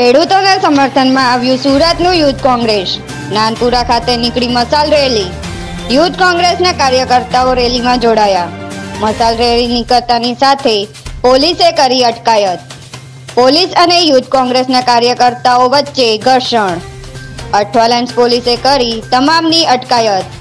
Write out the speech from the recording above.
ખેડૂતોના સમર્થનમાં આવ્યું સુરતનું યુથ કોંગ્રેસ. નાનપુરા ખાતે નીકળી મસાલ રેલી. યુથ કોંગ્રેસના કાર્યકર્તાઓ રેલીમાં જોડાયા. મસાલ રેલી નીકળતાની સાથે પોલીસે કરી અટકાયત. પોલીસ અને યુથ કોંગ્રેસના કાર્યકર્તાઓ વચ્ચે ઘર્ષણ. અઠવાલેન્સ પોલીસે કરી તમામની અટકાયત.